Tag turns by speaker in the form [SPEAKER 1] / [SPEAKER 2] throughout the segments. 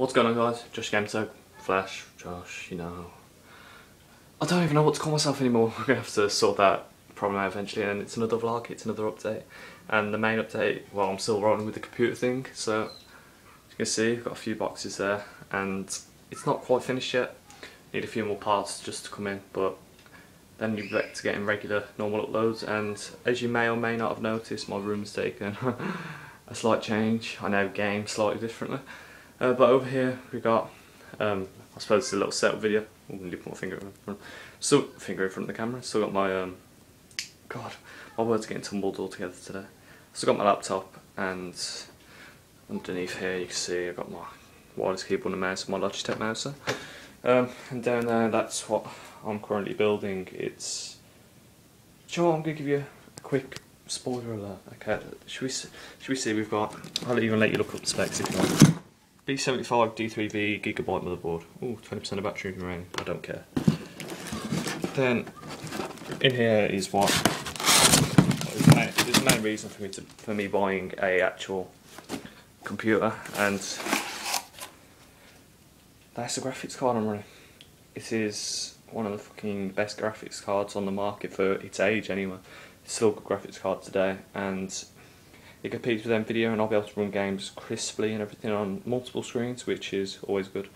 [SPEAKER 1] What's going on guys? Josh Gamtech, Flash, Josh, you know. I don't even know what to call myself anymore. We're to have to sort that problem out eventually and it's another vlog, it's another update. And the main update, well I'm still rolling with the computer thing, so as you can see I've got a few boxes there and it's not quite finished yet. Need a few more parts just to come in, but then you're back to getting regular normal uploads and as you may or may not have noticed my room's taken a slight change. I now game slightly differently. Uh, but over here we got, um, I suppose it's a little setup video. I'm to put my finger in front. Still, finger in front of the camera. Still got my, um, God, my words are getting tumbled all together today. Still got my laptop and underneath here you can see I've got my wireless keyboard and mouse, my Logitech mouse. Um, and down there that's what I'm currently building. It's, do you know what, I'm going to give you a quick spoiler alert. Okay, should we, should we see we've got, I'll even let you look up the specs if you want. B75 D3V gigabyte motherboard. Ooh, 20% of battery remaining. I don't care. Then in here is what is the, main, is the main reason for me to for me buying a actual computer and that's the graphics card I'm running. It is one of the fucking best graphics cards on the market for its age anyway. It's still a good graphics card today and it competes with Nvidia and I'll be able to run games crisply and everything on multiple screens, which is always good.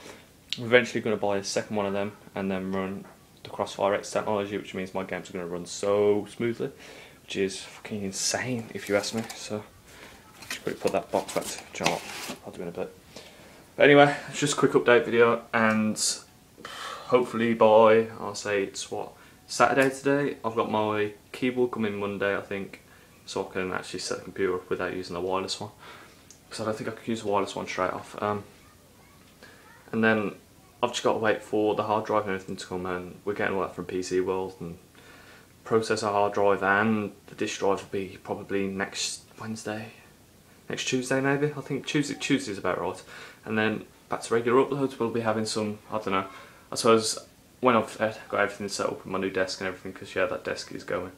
[SPEAKER 1] I'm eventually going to buy a second one of them and then run the Crossfire X technology, which means my games are going to run so smoothly, which is fucking insane if you ask me. So, just quickly put that box back to jar. I'll do in a bit. But anyway, it's just a quick update video and hopefully by, I'll say it's what, Saturday today, I've got my keyboard coming Monday I think so I can actually set the computer up without using the wireless one. Because I don't think I could use the wireless one straight off. Um, and then I've just got to wait for the hard drive and everything to come and we're getting all that from PC World and processor hard drive and the disk drive will be probably next Wednesday next Tuesday maybe I think Tuesday Tuesday's about right. And then back to regular uploads we'll be having some I don't know I suppose when I've got everything set up with my new desk and everything because yeah that desk is going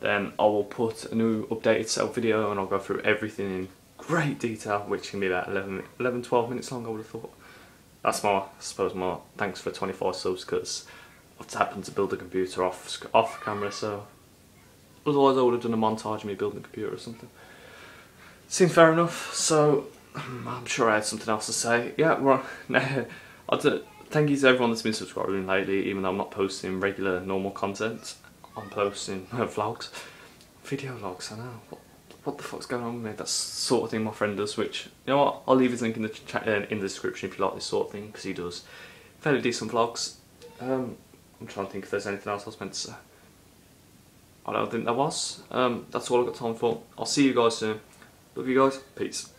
[SPEAKER 1] then I will put a new updated setup video and I'll go through everything in great detail which can be about 11, 11 12 minutes long I would have thought. That's my, I suppose my thanks for 24 subs because I've happened to build a computer off, off camera so otherwise I would have done a montage of me building a computer or something. Seems fair enough so I'm sure I had something else to say. Yeah, well, no, I do, thank you to everyone that's been subscribing lately even though I'm not posting regular normal content. I'm posting uh, vlogs, video vlogs, I know. What, what the fuck's going on with me? That's sort of thing my friend does, which, you know what, I'll leave his link in the, chat, uh, in the description if you like this sort of thing, because he does fairly decent vlogs. Um, I'm trying to think if there's anything else I was meant to say. I don't think there was. Um, that's all I've got time for. I'll see you guys soon. Love you guys. Peace.